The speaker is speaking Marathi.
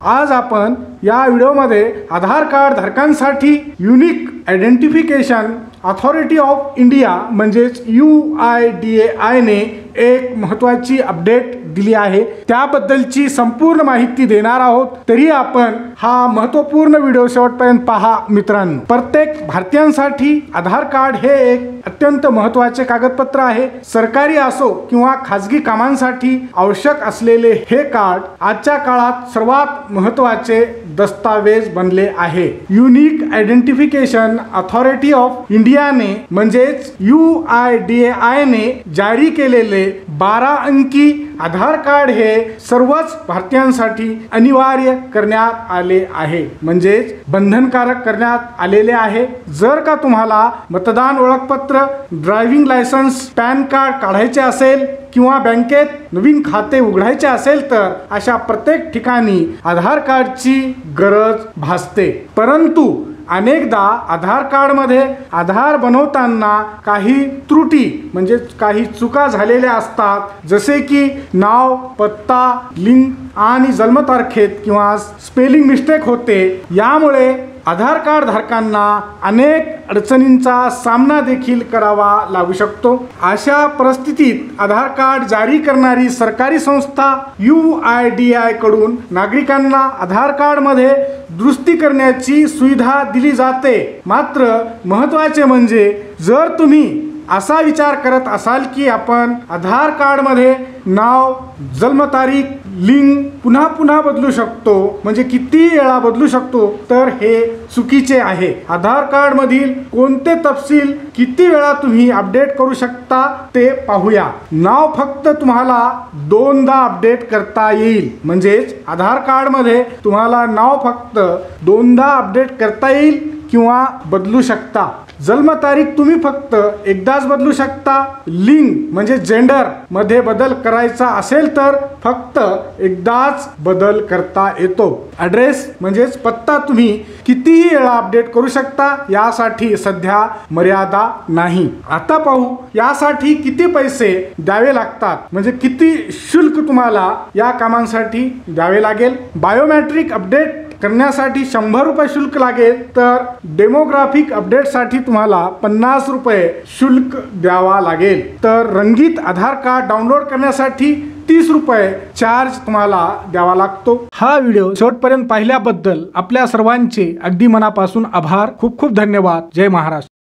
आज आपण या व्हिडिओमध्ये आधार कार्ड धारकांसाठी unique identification authority of India म्हणजेच यू आय डी ए आयने एक महत्त्वाची अपडेट दिली आहे. त्याबद्दलची संपूर्ण माहिती देणार आहोत. तरी आपण हा महत्त्वपूर्ण व्हिडिओ शेवटपर्यंत पहा मित्रांनो. प्रत्येक भारतीयांसाठी आधार कार्ड हे एक अत्यंत महत्त्वाचे कागदपत्र आहे. सरकारी असो किंवा खाजगी कामांसाठी आवश्यक असलेले हे कार्ड आजच्या काळात सर्वात महत्त्वाचे दस्तावेज बनले आहे. युनिक आयडेंटिफिकेशन अथॉरिटी ऑफ इंडियाने म्हणजेच यू आय डी ए आयने जारी केलेले बारा अंकी आधार कार्ड हे सर्वच भारतीयांसाठी अनिवार्य करण्यात आले आहे. म्हणजेच बंधनकारक करण्यात आलेले आहे. जर का तुम्हाला मतदान ओळखपत्र ड्रायव्हिंग लायसन्स पॅन कार्ड काढायचे असेल किंवा बँकेत नवीन खाते उघडायचे असेल तर अशा प्रत्येक ठिकाणी आधार कार्डची गरज भासते. परंतु अनेकदा आधार कार्डमध्ये आधार बनवताना काही त्रुटी म्हणजे काही चुका झालेल्या असतात. जसे की नाव पत्ता लिंग आणि जन्मतारखेत किंवा स्पेलिंग मिस्टेक होते. यामुळे आधार कार्ड धारकांना अनेक अडचणींचा सामना देखील करावा लागू शकतो. अशा परिस्थितीत आधार कार्ड जारी करणारी सरकारी संस्था यू आय डी आयकडून नागरिकांना आधार कार्डमध्ये दुरुस्ती करण्याची सुविधा दिली जाते. मात्र महत्त्वाचे म्हणजे जर तुम्ही असा विचार करत असाल की आपण आधार कार्डमध्ये नाव जन्मतारीख लिंग पुन्हा पुन्हा बदलू शकतो म्हणजे किती वेळा बदलू शकतो तर हे चुकीचे आहे. आधार कार्ड मधील कोणते तपशील किती वेळा तुम्ही अपडेट करू शकता ते पाहूया. नाव फक्त तुम्हाला दोनदा अपडेट करता येईल. म्हणजेच आधार कार्डमध्ये तुम्हाला नाव फक्त दोनदा अपडेट करता येईल किंवा बदलू शकता. जन्मतारीख तुम्ही फक्त एकदाच बदलू शकता. लिंग म्हणजे जेंडरमध्ये बदल करायचा असेल तर फक्त एकदाच बदल करता येतो. ॲड्रेस म्हणजेच पत्ता तुम्ही कितीही वेळा अपडेट करू शकता यासाठी सध्या मर्यादा नाही. आता पाहू यासाठी किती पैसे द्यावे लागतात? म्हणजे किती शुल्क तुम्हाला या कामांसाठी द्यावे लागेल? बायोमॅट्रिक अपडेट करण्यासाठी शंभर रुपये शुल्क लागेल तर डेमोग्राफिक अपडेटसाठी तुम्हाला पन्नास रुपये शुल्क द्यावा लागेल. तर रंगीत आधार कार्ड डाउनलोड करण्यासाठी तीस रुपये चार्ज तुम्हाला द्यावा लागतो. हा व्हिडिओ शेवटपर्यंत पाहिल्याबद्दल आपल्या सर्वांचे अगदी मनापासून आभार. खूप खूप धन्यवाद. जय महाराष्ट्र.